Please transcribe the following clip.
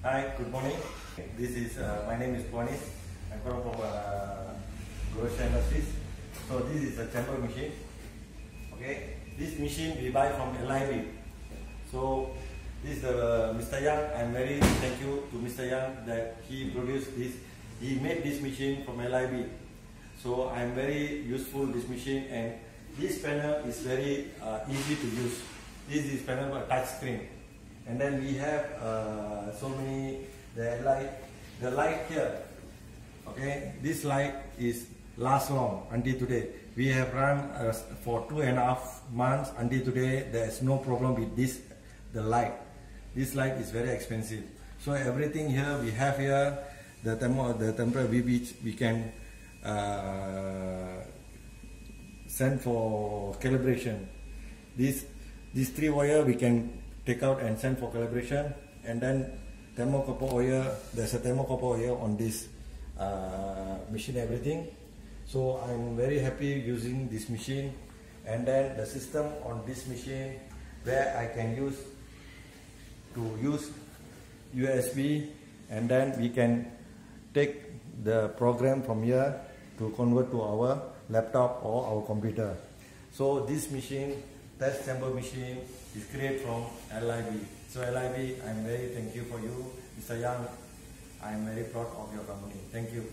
Hi, good morning. This is uh, my name is Puanis. I'm from uh, Grosha Industries. So this is a chamber machine. Okay, this machine we buy from LIB. So this is the Mr. Yang. I'm very thank you to Mr. Yang that he produced this. He made this machine from LIB. So I'm very useful this machine and this panel is very uh, easy to use. This is panel touch screen. And then we have uh, so many the light the light here. Okay, this light is last long until today. We have run uh, for two and a half months until today. There is no problem with this the light. This light is very expensive. So everything here we have here the thermo the temperature we we can uh, send for calibration. This these three wire we can take out and send for calibration and then thermocouple wire there's a thermocouple wire on this uh, machine everything. So I'm very happy using this machine. And then the system on this machine where I can use to use USB and then we can take the program from here to convert to our laptop or our computer. So this machine, test chamber machine, is created from LIB. So LIB, I'm very thank you for you, Mr. Young. I'm very proud of your company. Thank you.